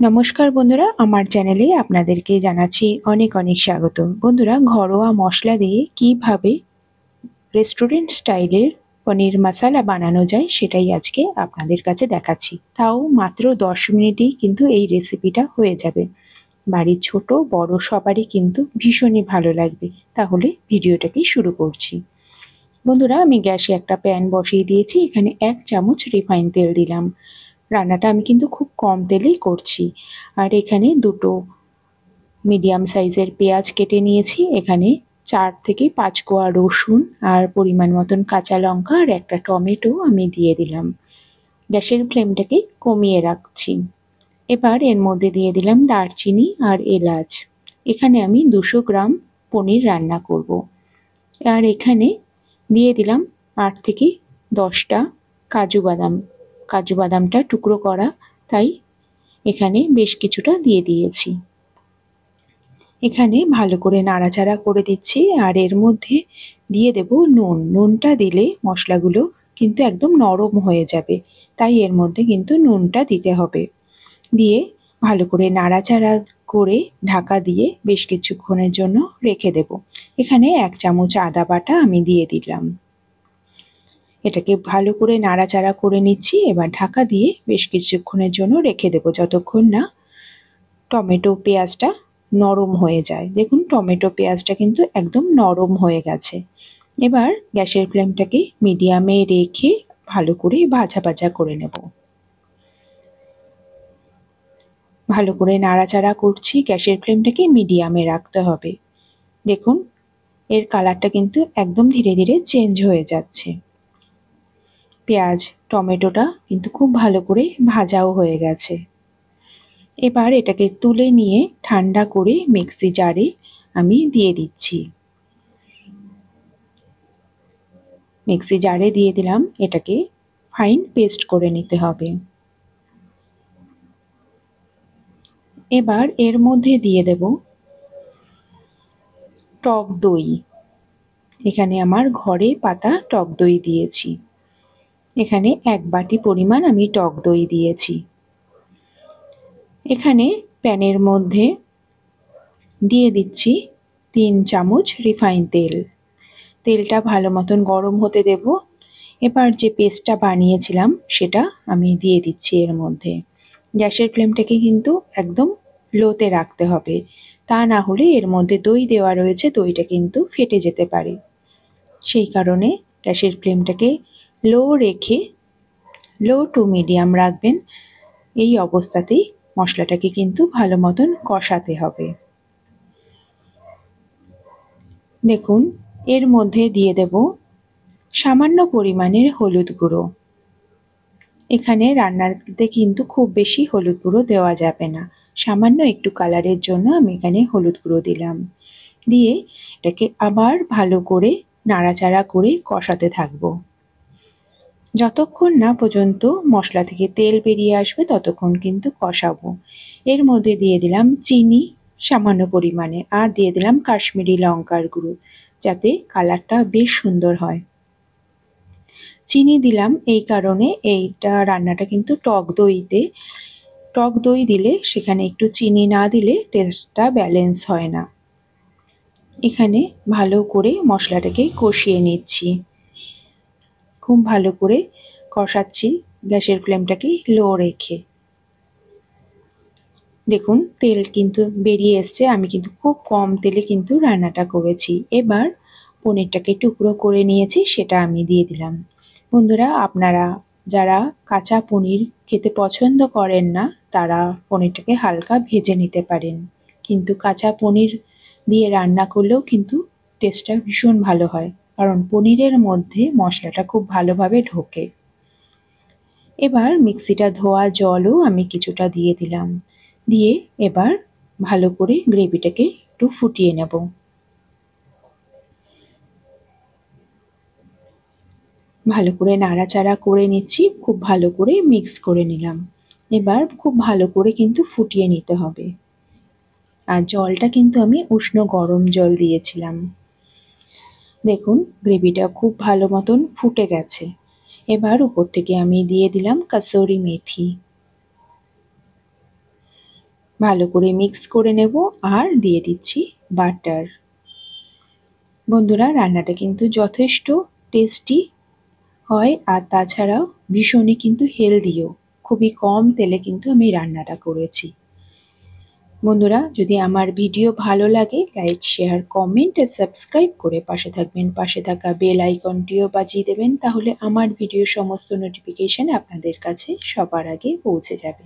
নমস্কার বন্ধুরা, আমার চ্যানেলে আপনাদেরকে জানাচ্ছি অনেক অনেক স্বাগত। বন্ধুরা, ঘরোয়া মশলা দিয়ে কীভাবে রেস্টুরেন্ট স্টাইলের পনির মশালা বানানো যায় সেটাই আজকে আপনাদের কাছে দেখাচ্ছি। তাও মাত্র দশ মিনিটেই কিন্তু এই রেসিপিটা হয়ে যাবে। বাড়ির ছোট, বড় সবারই কিন্তু ভীষণই ভালো লাগবে। তাহলে ভিডিওটাকে শুরু করছি। বন্ধুরা, আমি গ্যাসে একটা প্যান বসিয়ে দিয়েছি, এখানে এক চামচ রিফাইন তেল দিলাম। রান্নাটা আমি কিন্তু খুব কম তেলেই করছি। আর এখানে দুটো মিডিয়াম সাইজের পেঁয়াজ কেটে নিয়েছি। এখানে চার থেকে পাঁচ কোয়া রসুন আর পরিমাণ মতন কাঁচা লঙ্কা আর একটা টমেটো আমি দিয়ে দিলাম। গ্যাসের ফ্লেমটাকে কমিয়ে রাখছি। এবার এর মধ্যে দিয়ে দিলাম দারচিনি আর এলাচ। এখানে আমি দুশো গ্রাম পনির রান্না করব। আর এখানে দিয়ে দিলাম আট থেকে দশটা কাজু বাদাম। কাজু বাদামটা টুকরো করা, তাই এখানে বেশ কিছুটা দিয়ে দিয়েছি। এখানে ভালো করে নাড়াচাড়া করে দিচ্ছি আর এর মধ্যে দিয়ে দেব নুন। নুনটা দিলে মশলাগুলো কিন্তু একদম নরম হয়ে যাবে, তাই এর মধ্যে কিন্তু নুনটা দিতে হবে। দিয়ে ভালো করে নাড়াচাড়া করে ঢাকা দিয়ে বেশ কিছুক্ষণের জন্য রেখে দেব। এখানে এক চামচ আদা বাটা আমি দিয়ে দিলাম। এটাকে ভালো করে নাড়াচাড়া করে নিচ্ছি। এবার ঢাকা দিয়ে বেশ কিছুক্ষণের জন্য রেখে দেবো। যতক্ষণ না টমেটো পেঁয়াজটা নরম হয়ে যায়। দেখুন, টমেটো পেঁয়াজটা কিন্তু একদম নরম হয়ে গেছে। এবার গ্যাসের ফ্লেমটাকে মিডিয়ামে রেখে ভালো করে ভাজা ভাজা করে নেব। ভালো করে নাড়াচাড়া করছি। গ্যাসের ফ্লেমটাকে মিডিয়ামে রাখতে হবে। দেখুন, এর কালারটা কিন্তু একদম ধীরে ধীরে চেঞ্জ হয়ে যাচ্ছে। পেঁয়াজ, টমেটোটা কিন্তু খুব ভালো করে ভাজাও হয়ে গেছে। এবার এটাকে তুলে নিয়ে ঠান্ডা করে মিক্সি জারে আমি দিয়ে দিচ্ছি। মিক্সি জারে দিয়ে দিলাম, এটাকে ফাইন পেস্ট করে নিতে হবে। এবার এর মধ্যে দিয়ে দেব টক দই। এখানে আমার ঘরে পাতা টক দই দিয়েছি। এখানে এক বাটি পরিমাণ আমি টক দই দিয়েছি। এখানে প্যানের মধ্যে দিয়ে দিচ্ছি তিন চামচ রিফাইন তেল। তেলটা ভালো মতন গরম হতে দেব। এবার যে পেস্টটা বানিয়েছিলাম, সেটা আমি দিয়ে দিচ্ছি এর মধ্যে। গ্যাসের ফ্লেমটাকে কিন্তু একদম লোতে রাখতে হবে। তা না হলে এর মধ্যে দই দেওয়া রয়েছে, দইটা কিন্তু ফেটে যেতে পারে। সেই কারণে গ্যাসের ফ্লেমটাকে লো রেখে, লো টু মিডিয়াম রাখবেন। এই অবস্থাতেই মশলাটাকে কিন্তু ভালো মতন কষাতে হবে। দেখুন, এর মধ্যে দিয়ে দেব সামান্য পরিমাণের হলুদ গুঁড়ো। এখানে রান্নাতে কিন্তু খুব বেশি হলুদ গুঁড়ো দেওয়া যাবে না। সামান্য একটু কালারের জন্য আমি এখানে হলুদ গুঁড়ো দিলাম। দিয়ে এটাকে আবার ভালো করে নাড়াচাড়া করে কষাতে থাকব। যতক্ষণ না পর্যন্ত মশলা থেকে তেল বেরিয়ে আসবে, ততক্ষণ কিন্তু কষাবো। এর মধ্যে দিয়ে দিলাম চিনি সামান্য পরিমাণে আর দিয়ে দিলাম কাশ্মীরি লঙ্কার গুঁড়ো, যাতে কালারটা বেশ সুন্দর হয়। চিনি দিলাম এই কারণে এইটা রান্নাটা কিন্তু টক দইতে। টক দই দিলে সেখানে একটু চিনি না দিলে টেস্টটা ব্যালেন্স হয় না। এখানে ভালো করে মশলাটাকে কষিয়ে নিচ্ছি। খুব ভালো করে কষাচ্ছি গ্যাসের ফ্লেমটাকে লো রেখে। দেখুন, তেল কিন্তু বেরিয়ে এসছে। আমি কিন্তু খুব কম তেলে কিন্তু রান্নাটা করেছি। এবার পনিরটাকে টুকরো করে নিয়েছি, সেটা আমি দিয়ে দিলাম। বন্ধুরা, আপনারা যারা কাঁচা পনির খেতে পছন্দ করেন না, তারা পনিরটাকে হালকা ভেজে নিতে পারেন। কিন্তু কাঁচা পনির দিয়ে রান্না করলেও কিন্তু টেস্টটা ভীষণ ভালো হয়। কারণ পনিরের মধ্যে মশলাটা খুব ভালোভাবে ঢোকে। এবার মিক্সিটা ধোয়া জলও আমি কিছুটা দিয়ে দিলাম। দিয়ে এবার ভালো করে গ্রেভিটাকে একটু ফুটিয়ে নেব। ভালো করে নাড়াচাড়া করে নিচ্ছি, খুব ভালো করে মিক্স করে নিলাম। এবার খুব ভালো করে কিন্তু ফুটিয়ে নিতে হবে। আর জলটা কিন্তু আমি উষ্ণ গরম জল দিয়েছিলাম। দেখুন, গ্রেভিটা খুব ভালো মতন ফুটে গেছে। এবার উপর থেকে আমি দিয়ে দিলাম কাসৌরি মেথি। ভালো করে মিক্স করে নেব আর দিয়ে দিচ্ছি বাটার। বন্ধুরা, রান্নাটা কিন্তু যথেষ্ট টেস্টি হয় আর তাছাড়াও ভীষণই কিন্তু হেলদিও। খুবই কম তেলে কিন্তু আমি রান্নাটা করেছি। বন্ধুরা, যদি আমার ভিডিও ভালো লাগে লাইক শেয়ার কমেন্ট আর সাবস্ক্রাইব করে পাশে থাকবেন। পাশে থাকা বেল আইকনটিও বাজিয়ে দেবেন, তাহলে আমার ভিডিও সমস্ত নোটিফিকেশান আপনাদের কাছে সবার আগে পৌঁছে যাবে।